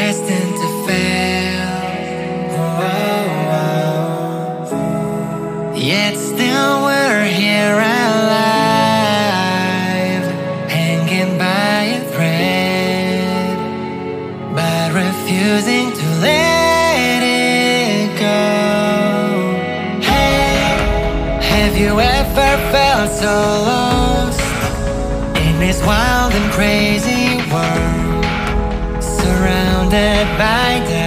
destined to fail. Oh, oh, oh. Yet still we're here alive, hanging by a thread, but refusing to let it go. Hey, have you ever felt so lost in this wild and crazy world? That by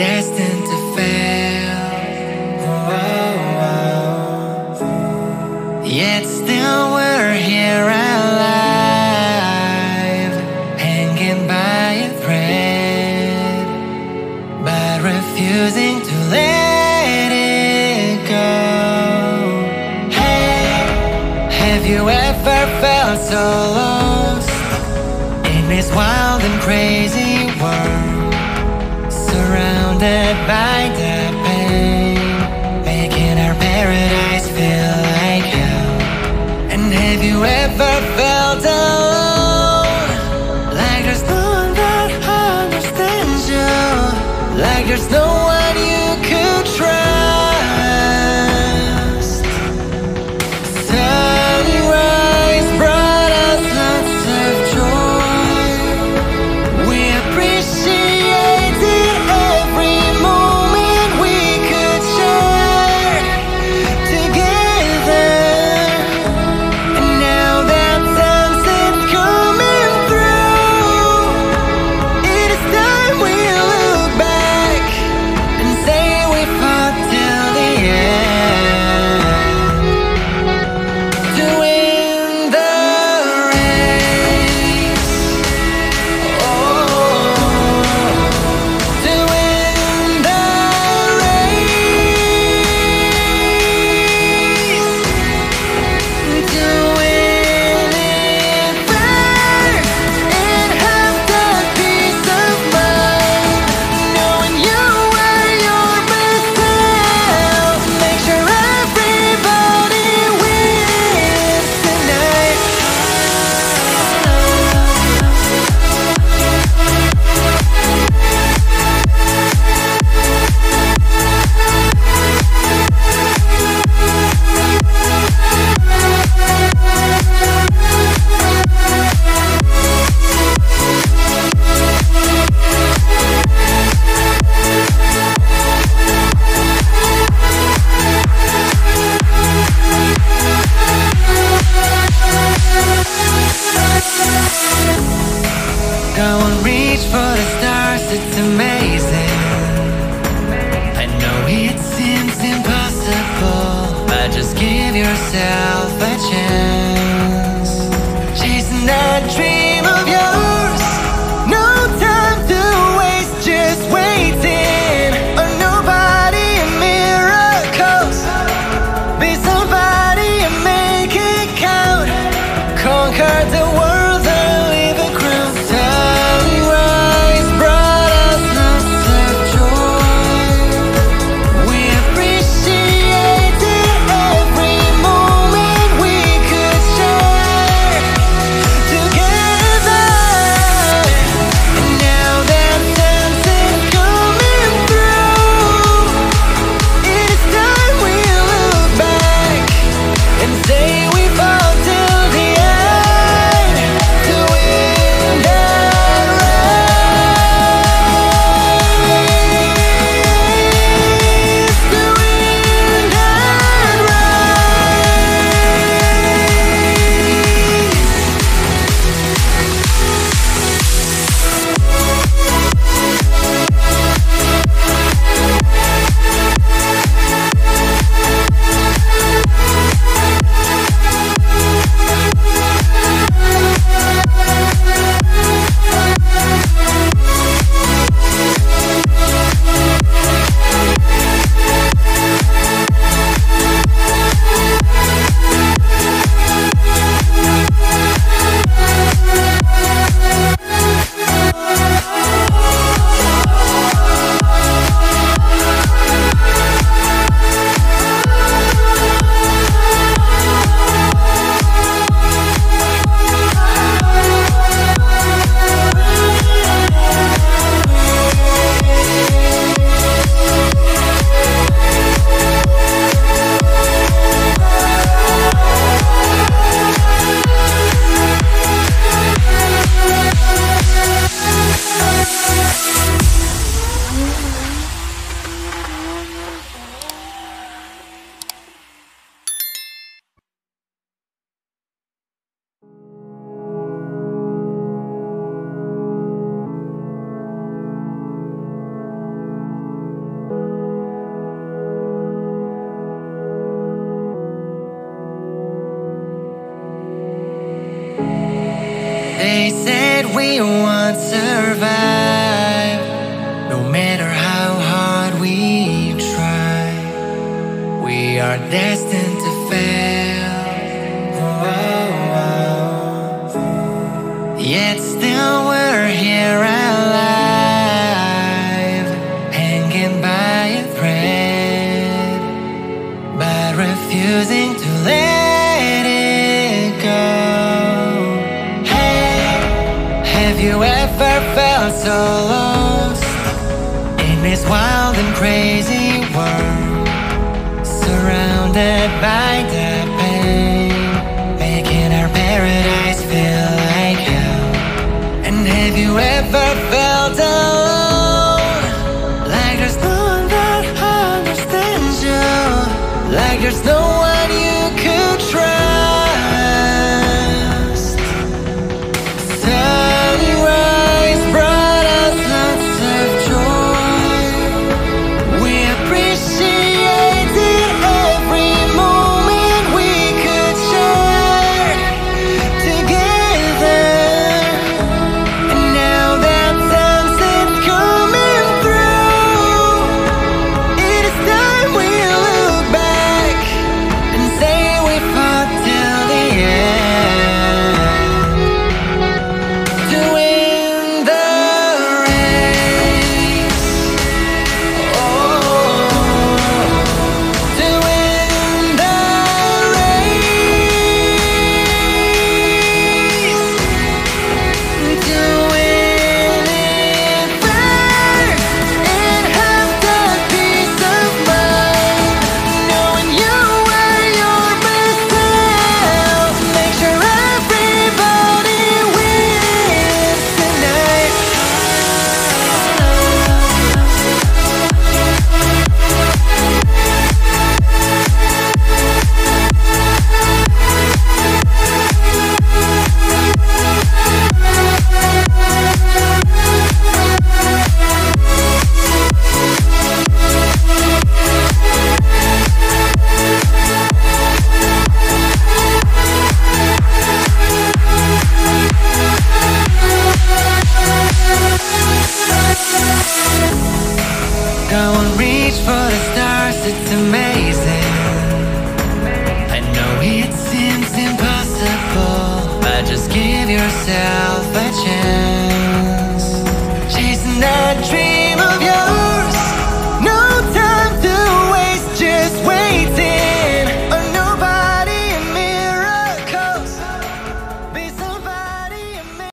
destined to fail. Oh, oh, oh. Yet still we're here alive, hanging by a thread, but refusing to let it go. Hey, have you ever felt so lost in this wild and crazy world? surrounded by the pain Making our paradise feel like hell And have you ever felt alone? Like there's no one that understands you Like there's no one yourself a chance. We won't survive. No matter how hard we try, we are destined to fail. Oh. Yet still we're here alive, hanging by a thread, but refusing to let felt so lost in this wild and crazy world, surrounded by the pain, making our paradise feel like hell? And have you ever felt alone, like there's no one that understands you, like there's no one? I will reach for the stars, it's amazing. I know it seems impossible, but just give yourself a chance.